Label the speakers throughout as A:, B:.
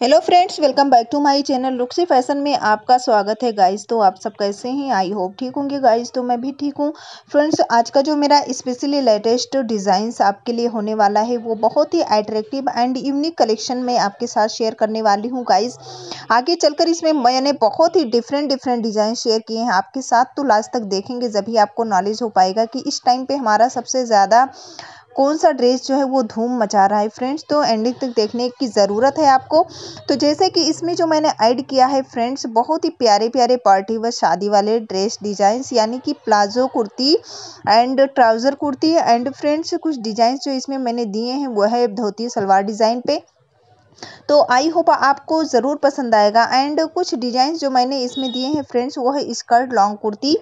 A: Hello friends welcome back to my channel Rukhsi fashion में आपका स्वागत है गाइस तो आप सब कैसे हैं? आई होप ठीक होंगे गाइस तो मैं भी ठीक हूँ. फ्रेंड्स आज का जो मेरा स्पेशली लेटेस्ट डिज़ाइंस आपके लिए होने वाला है, वो बहुत ही अट्रैक्टिव एंड यूनिक कलेक्शन में आपके साथ शेयर करने वाली हूँ गाइज़ आगे चलकर इसमें मैंने बहुत ही डिफरेंट डिफरेंट डिज़ाइन शेयर किए हैं. आपके साथ तो लास्ट तक देखेंगे जब आपको नॉलेज हो पाएगा कि इस टाइम पर हमारा सबसे ज़्यादा कौन सा ड्रेस जो है वो धूम मचा रहा है फ्रेंड्स? तो एंडिंग तक देखने की ज़रूरत है आपको। तो जैसे कि इसमें जो मैंने ऐड किया है फ्रेंड्स, बहुत ही प्यारे प्यारे पार्टी व शादी वाले ड्रेस डिज़ाइंस, यानी कि palazzo kurti and trouser kurti. And friends, कुछ डिज़ाइंस जो इसमें मैंने दिए हैं, वो है धोती सलवार डिज़ाइन पे। तो आई होप आपको ज़रूर पसंद आएगा। एंड कुछ डिज़ाइन जो मैंने इसमें दिए हैं फ्रेंड्स वो है स्कर्ट लॉन्ग कुर्ती।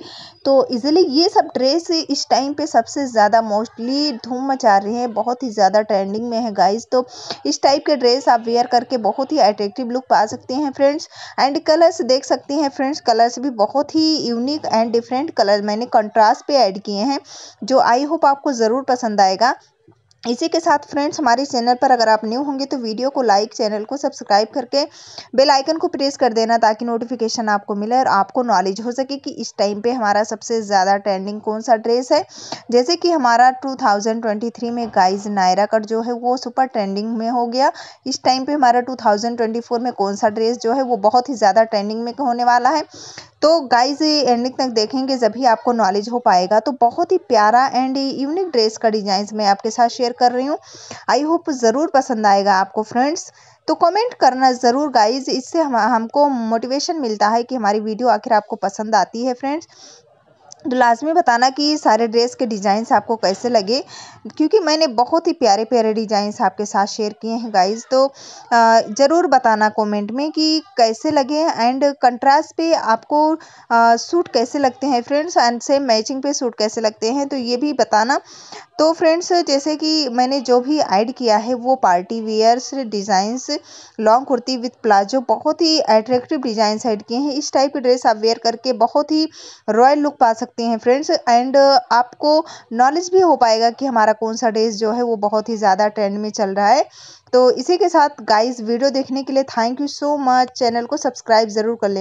A: तो इजीली ये सब ड्रेस इस टाइम पे सबसे ज़्यादा मोस्टली धूम मचा रही हैं। बहुत ही ज़्यादा ट्रेंडिंग में है गाइस तो इस टाइप के ड्रेस आप वेयर करके बहुत ही अट्रैक्टिव लुक पा सकते हैं फ्रेंड्स एंड कलर्स देख सकते हैं फ्रेंड्स कलर्स भी बहुत ही यूनिक एंड डिफरेंट कलर मैंने कंट्रास्ट पे ऐड किए हैं, जो आई होप आपको ज़रूर पसंद आएगा। इसी के साथ फ्रेंड्स, हमारे चैनल पर अगर आप न्यू होंगे तो वीडियो को लाइक, चैनल को सब्सक्राइब करके बेल आइकन को प्रेस कर देना ताकि नोटिफिकेशन आपको मिले और आपको नॉलेज हो सके कि इस टाइम पे हमारा सबसे ज़्यादा ट्रेंडिंग कौन सा ड्रेस है। जैसे कि हमारा 2023 में गाइज़ नायरा कट जो है वो सुपर ट्रेंडिंग में हो गया। इस टाइम पर हमारा टू में कौन सा ड्रेस जो है वो बहुत ही ज़्यादा ट्रेंडिंग में होने वाला है। तो गाइज़ एंडिंग तक देखेंगे जब भी आपको नॉलेज हो पाएगा। तो बहुत ही प्यारा एंड यूनिक ड्रेस का डिज़ाइन मैं आपके साथ शेयर कर रही हूँ। आई होप ज़रूर पसंद आएगा आपको फ्रेंड्स तो कमेंट करना ज़रूर गाइज़ इससे हम, हमको मोटिवेशन मिलता है कि हमारी वीडियो आखिर आपको पसंद आती है फ्रेंड्स लाजमी बताना कि सारे ड्रेस के डिज़ाइंस आपको कैसे लगे, क्योंकि मैंने बहुत ही प्यारे प्यारे डिज़ाइंस आपके साथ शेयर किए हैं गाइस तो ज़रूर बताना कमेंट में कि कैसे लगे एंड कंट्रास्ट पे आपको सूट कैसे लगते हैं फ्रेंड्स एंड सेम मैचिंग पे सूट कैसे लगते हैं तो ये भी बताना। तो फ्रेंड्स जैसे कि मैंने जो भी ऐड किया है वो party wears designs long kurti with palazzo, बहुत ही अट्रैक्टिव डिज़ाइंस ऐड किए हैं। इस टाइप के ड्रेस आप वेयर करके बहुत ही रॉयल लुक पा सकते हैं फ्रेंड्स एंड आपको नॉलेज भी हो पाएगा कि हमारा कौन सा ड्रेस जो है वो बहुत ही ज़्यादा ट्रेंड में चल रहा है। तो इसी के साथ गाइस वीडियो देखने के लिए thank you so much channel को सब्सक्राइब ज़रूर कर लें